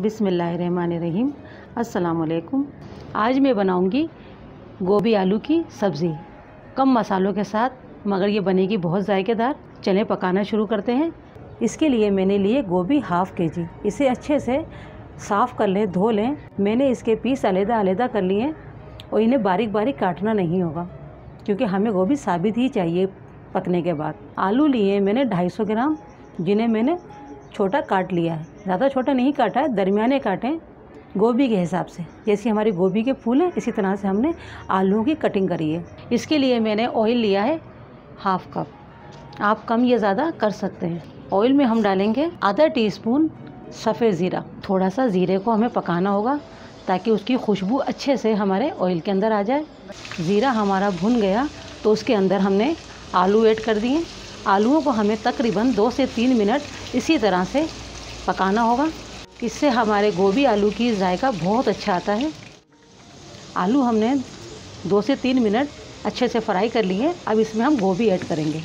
बिसमीम अस्सलामुअलैकुम। आज मैं बनाऊँगी गोभी आलू की सब्ज़ी। कम मसालों के साथ, मगर ये बनेगी बहुत ज़ायकेदार। चलें, पकाना शुरू करते हैं। इसके लिए मैंने लिए गोभी हाफ़ के जी इसे अच्छे से साफ़ कर लें, धो लें। मैंने इसके पीस अलहदा अलहदा कर लिए और इन्हें बारीक बारीक काटना नहीं होगा, क्योंकि हमें गोभी साबित ही चाहिए पकने के बाद। आलू लिए मैंने 250 ग्राम, जिन्हें मैंने छोटा काट लिया है। ज़्यादा छोटा नहीं काटा है, दरमियाने काटें गोभी के हिसाब से। जैसे हमारी गोभी के फूल हैं, इसी तरह से हमने आलू की कटिंग करी है। इसके लिए मैंने ऑयल लिया है हाफ़ कप आप कम या ज़्यादा कर सकते हैं। ऑयल में हम डालेंगे आधा टीस्पून सफ़ेद ज़ीरा। थोड़ा सा ज़ीरे को हमें पकाना होगा, ताकि उसकी खुशबू अच्छे से हमारे ऑयल के अंदर आ जाए। ज़ीरा हमारा भुन गया तो उसके अंदर हमने आलू ऐड कर दिए। आलूओं को हमें तकरीबन दो से तीन मिनट इसी तरह से पकाना होगा। इससे हमारे गोभी आलू की जायका बहुत अच्छा आता है। आलू हमने दो से तीन मिनट अच्छे से फ्राई कर लिए। अब इसमें हम गोभी ऐड करेंगे।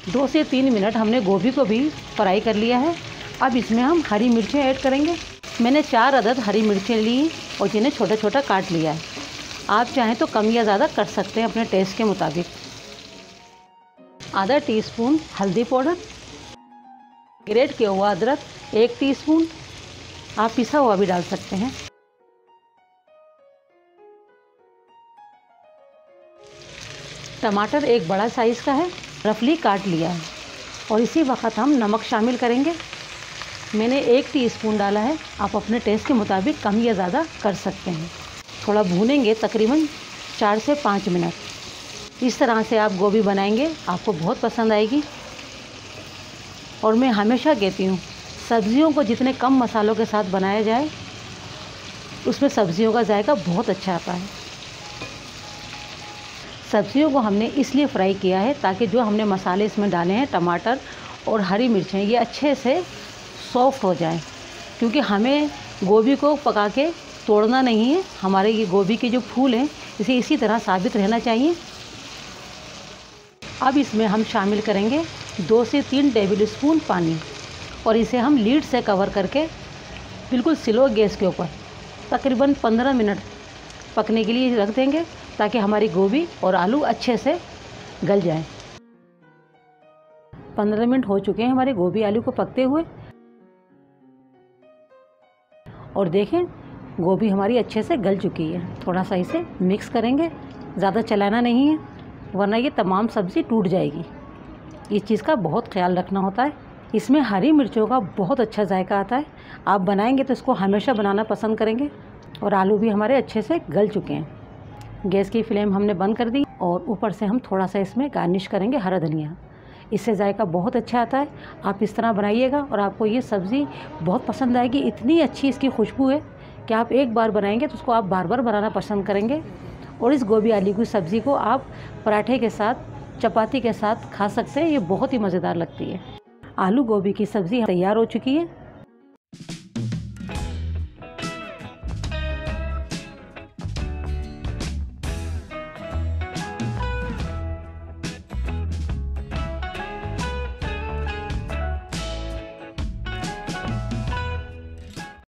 दो से तीन मिनट हमने गोभी को भी फ्राई कर लिया है। अब इसमें हम हरी मिर्चें ऐड करेंगे। मैंने चार अदद हरी मिर्चें ली और जिन्हें छोटा छोटा काट लिया है। आप चाहें तो कम या ज़्यादा कर सकते हैं अपने टेस्ट के मुताबिक। आधा टीस्पून हल्दी पाउडर, ग्रेट किया हुआ अदरक, एक टीस्पून। आप पिसा हुआ भी डाल सकते हैं। टमाटर एक बड़ा साइज़ का है, रफली काट लिया है। और इसी वक्त हम नमक शामिल करेंगे। मैंने एक टीस्पून डाला है, आप अपने टेस्ट के मुताबिक कम या ज़्यादा कर सकते हैं। थोड़ा भूनेंगे तकरीबन चार से पाँच मिनट। इस तरह से आप गोभी बनाएँगे, आपको बहुत पसंद आएगी। और मैं हमेशा कहती हूँ, सब्ज़ियों को जितने कम मसालों के साथ बनाया जाए, उसमें सब्ज़ियों का जायका बहुत अच्छा आता है। सब्ज़ियों को हमने इसलिए फ्राई किया है ताकि जो हमने मसाले इसमें डाले हैं, टमाटर और हरी मिर्चें ये अच्छे से सॉफ्ट हो जाएँ। क्योंकि हमें गोभी को पका के तोड़ना नहीं है, हमारे ये गोभी के जो फूल हैं, इसे इसी तरह साबित रहना चाहिए। अब इसमें हम शामिल करेंगे दो से तीन टेबल स्पून पानी और इसे हम लीड से कवर करके बिल्कुल स्लो गैस के ऊपर तकरीबन पंद्रह मिनट पकने के लिए रख देंगे ताकि हमारी गोभी और आलू अच्छे से गल जाएँ। पंद्रह मिनट हो चुके हैं हमारे गोभी आलू को पकते हुए। और देखें, गोभी हमारी अच्छे से गल चुकी है। थोड़ा सा इसे मिक्स करेंगे। ज़्यादा चलाना नहीं है। वरना ये तमाम सब्ज़ी टूट जाएगी। इस चीज़ का बहुत ख्याल रखना होता है। इसमें हरी मिर्चों का बहुत अच्छा जायका आता है। आप बनाएँगे तो इसको हमेशा बनाना पसंद करेंगे और आलू भी हमारे अच्छे से गल चुके हैं। गैस की फ्लेम हमने बंद कर दी और ऊपर से हम थोड़ा सा इसमें गार्निश करेंगे हरा धनिया। इससे जायका बहुत अच्छा आता है। आप इस तरह बनाइएगा और आपको ये सब्ज़ी बहुत पसंद आएगी। इतनी अच्छी इसकी खुशबू है कि आप एक बार बनाएँगे तो उसको आप बार बार बनाना पसंद करेंगे। और इस गोभी आलू की सब्ज़ी को आप पराठे के साथ, चपाती के साथ खा सकते हैं। ये बहुत ही मज़ेदार लगती है। आलू गोभी की सब्ज़ी तैयार हो चुकी है।